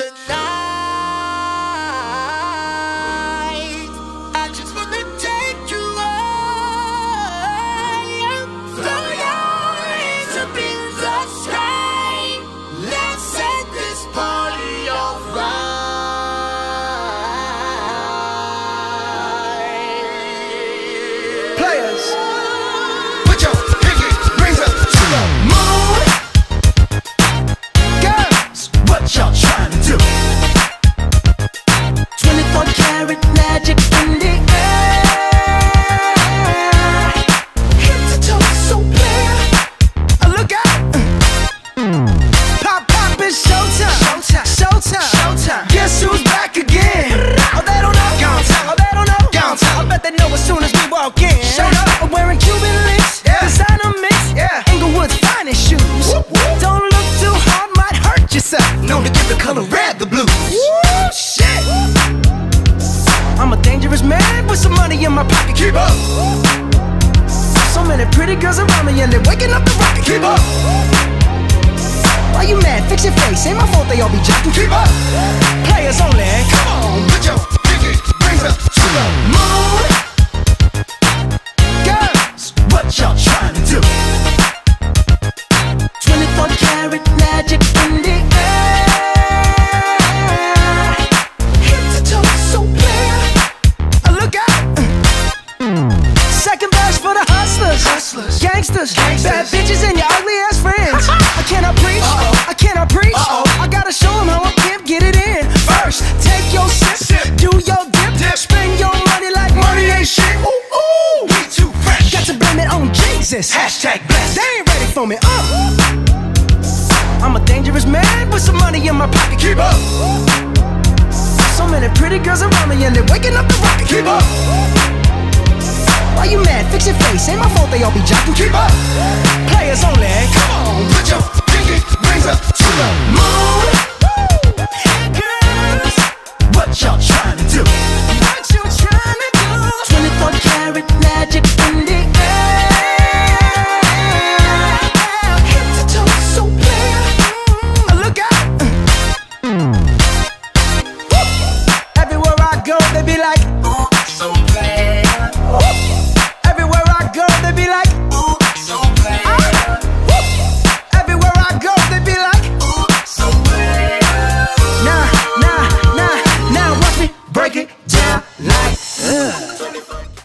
tonight. Known to give the color red the blues. Woo, shit. I'm a dangerous man with some money in my pocket. Keep up. So many pretty girls around me and they're waking up the rocket. Keep up. Why you mad? Fix your face. Ain't my fault they all be jocking. Keep up. Players only. Gangsters. Bad bitches and your ugly ass friends. I cannot preach. I cannot preach. I gotta show them how I can get it in. First, take your sip, sip. do your dip, dip, spend your money like money ain't shit. Ooh, ooh, we too fresh. Got to blame it on Jesus. Hashtag blessed. They ain't ready for me. Uh. I'm a dangerous man with some money in my pocket. Keep up. So many pretty girls around me and they're waking up the rocket. Keep up. Why you mad? Fix your face. Ain't my fault they all be jocking.